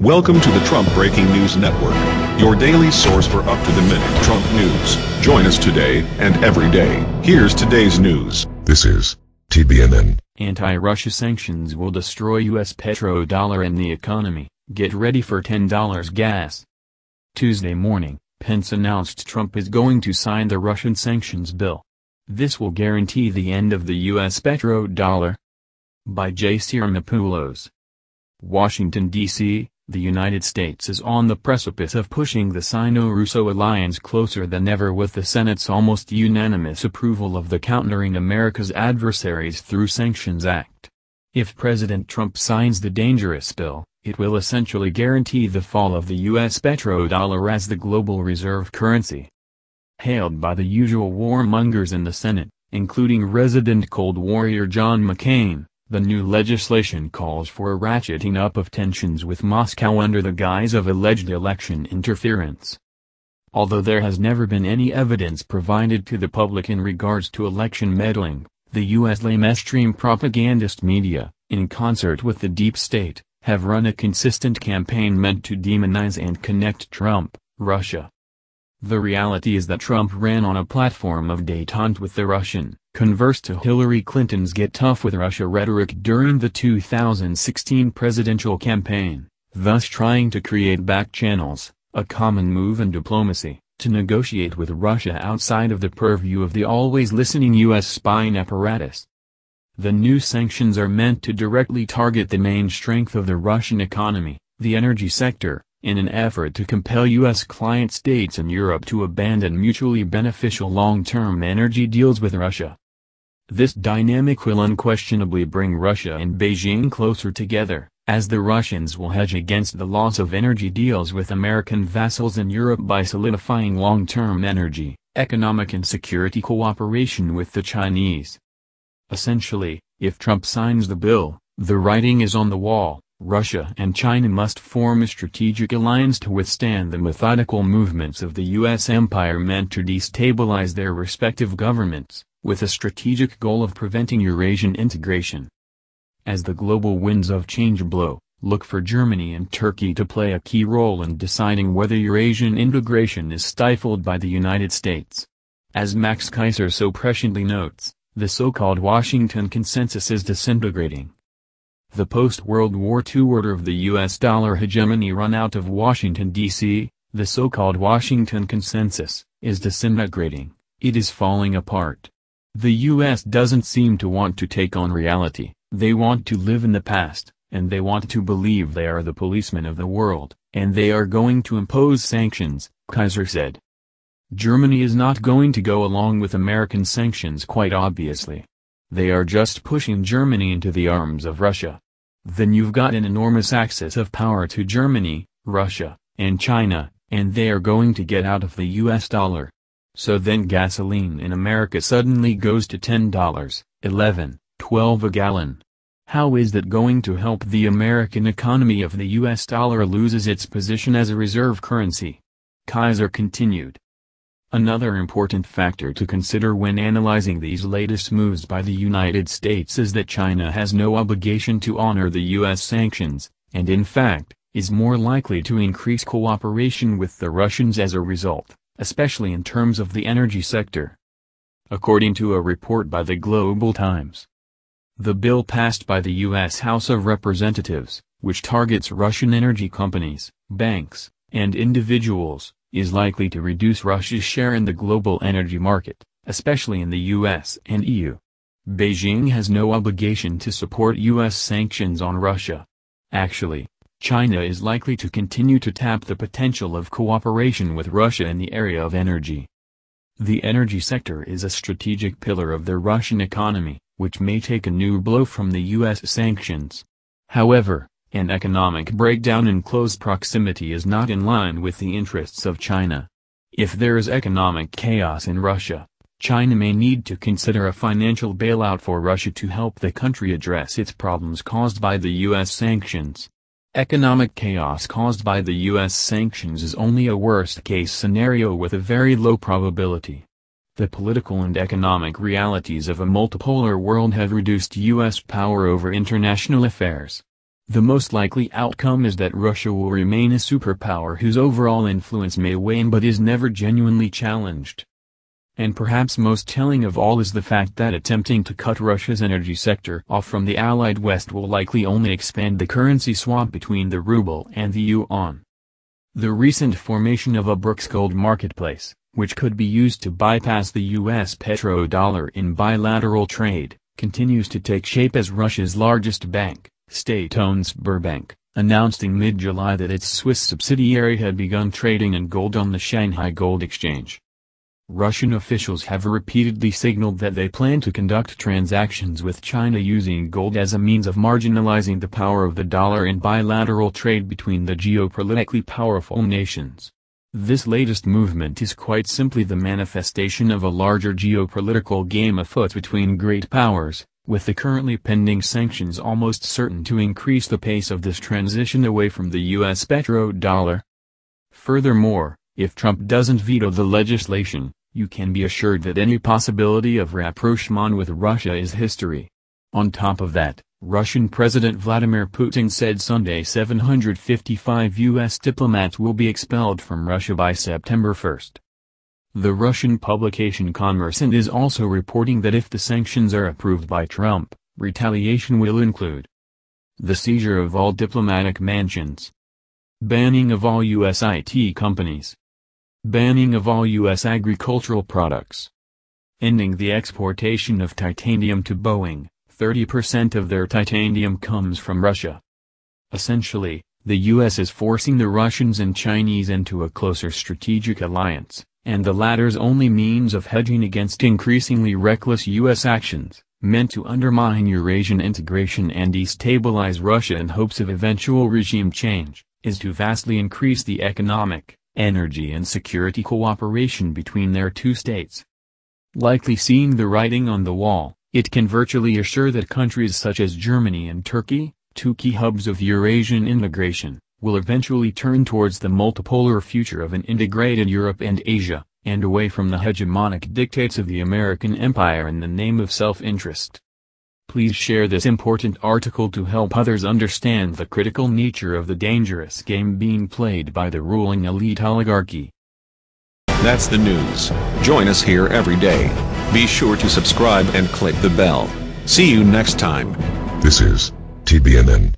Welcome to the Trump Breaking News Network, your daily source for up-to-the-minute Trump news. Join us today and every day. Here's today's news. This is TBNN. Anti-Russia sanctions will destroy U.S. petrodollar and the economy. Get ready for $10 gas. Tuesday morning, Pence announced Trump is going to sign the Russian sanctions bill. This will guarantee the end of the U.S. petrodollar. By J. Syrmopoulos. Washington, D.C., the United States is on the precipice of pushing the Sino-Russo alliance closer than ever with the Senate's almost unanimous approval of the Countering America's Adversaries Through Sanctions Act. If President Trump signs the dangerous bill, it will essentially guarantee the fall of the U.S. petrodollar as the global reserve currency. Hailed by the usual warmongers in the Senate, including resident Cold Warrior John McCain, the new legislation calls for a ratcheting up of tensions with Moscow under the guise of alleged election interference. Although there has never been any evidence provided to the public in regards to election meddling, the U.S. mainstream propagandist media, in concert with the deep state, have run a consistent campaign meant to demonize and connect Trump, Russia. The reality is that Trump ran on a platform of détente with the Russian, converse to Hillary Clinton's get tough with Russia rhetoric during the 2016 presidential campaign, thus trying to create back channels, a common move in diplomacy, to negotiate with Russia outside of the purview of the always listening U.S. spying apparatus. The new sanctions are meant to directly target the main strength of the Russian economy, the energy sector, in an effort to compel U.S. client states in Europe to abandon mutually beneficial long-term energy deals with Russia. This dynamic will unquestionably bring Russia and Beijing closer together, as the Russians will hedge against the loss of energy deals with American vassals in Europe by solidifying long-term energy, economic and security cooperation with the Chinese. Essentially, if Trump signs the bill, the writing is on the wall, Russia and China must form a strategic alliance to withstand the methodical movements of the U.S. empire meant to destabilize their respective governments with a strategic goal of preventing Eurasian integration. As the global winds of change blow, look for Germany and Turkey to play a key role in deciding whether Eurasian integration is stifled by the United States. As Max Keiser so presciently notes, the so-called Washington Consensus is disintegrating. The post-World War II order of the U.S. dollar hegemony run out of Washington, D.C., the so-called Washington Consensus, is disintegrating, it is falling apart. The US doesn't seem to want to take on reality, they want to live in the past, and they want to believe they are the policemen of the world, and they are going to impose sanctions, Keiser said. Germany is not going to go along with American sanctions quite obviously. They are just pushing Germany into the arms of Russia. Then you've got an enormous access of power to Germany, Russia, and China, and they are going to get out of the US dollar. So then gasoline in America suddenly goes to $10, 11, 12 a gallon. How is that going to help the American economy if the US dollar loses its position as a reserve currency? Keiser continued. Another important factor to consider when analyzing these latest moves by the United States is that China has no obligation to honor the U.S. sanctions, and in fact, is more likely to increase cooperation with the Russians as a result especially in terms of the energy sector. According to a report by the Global Times, the bill passed by the U.S. House of Representatives, which targets Russian energy companies, banks, and individuals, is likely to reduce Russia's share in the global energy market, especially in the U.S. and EU. Beijing has no obligation to support U.S. sanctions on Russia. Actually, China is likely to continue to tap the potential of cooperation with Russia in the area of energy. The energy sector is a strategic pillar of the Russian economy, which may take a new blow from the U.S. sanctions. However, an economic breakdown in close proximity is not in line with the interests of China. If there is economic chaos in Russia, China may need to consider a financial bailout for Russia to help the country address its problems caused by the U.S. sanctions. Economic chaos caused by the U.S. sanctions is only a worst-case scenario with a very low probability. The political and economic realities of a multipolar world have reduced U.S. power over international affairs. The most likely outcome is that Russia will remain a superpower whose overall influence may wane but is never genuinely challenged. And perhaps most telling of all is the fact that attempting to cut Russia's energy sector off from the Allied West will likely only expand the currency swap between the ruble and the yuan. The recent formation of a BRICS Gold marketplace, which could be used to bypass the U.S. petrodollar in bilateral trade, continues to take shape as Russia's largest bank, state-owned Sberbank, announced in mid-July that its Swiss subsidiary had begun trading in gold on the Shanghai Gold Exchange. Russian officials have repeatedly signaled that they plan to conduct transactions with China using gold as a means of marginalizing the power of the dollar in bilateral trade between the geopolitically powerful nations. This latest movement is quite simply the manifestation of a larger geopolitical game afoot between great powers, with the currently pending sanctions almost certain to increase the pace of this transition away from the U.S. petrodollar. Furthermore, if Trump doesn't veto the legislation, you can be assured that any possibility of rapprochement with Russia is history. On top of that, Russian President Vladimir Putin said Sunday 755 U.S. diplomats will be expelled from Russia by September 1. The Russian publication Kommersant is also reporting that if the sanctions are approved by Trump, retaliation will include the seizure of all diplomatic mansions, banning of all U.S. IT companies, banning of all U.S. agricultural products, ending the exportation of titanium to Boeing, 30% of their titanium comes from Russia. Essentially, the U.S. is forcing the Russians and Chinese into a closer strategic alliance and the latter's only means of hedging against increasingly reckless U.S. actions, meant to undermine Eurasian integration and destabilize Russia in hopes of eventual regime change, is to vastly increase the economic, energy and security cooperation between their two states. Likely seeing the writing on the wall, it can virtually assure that countries such as Germany and Turkey, two key hubs of Eurasian integration, will eventually turn towards the multipolar future of an integrated Europe and Asia, and away from the hegemonic dictates of the American empire in the name of self-interest. Please share this important article to help others understand the critical nature of the dangerous game being played by the ruling elite oligarchy. That's the news. Join us here every day. Be sure to subscribe and click the bell. See you next time. This is TBNN.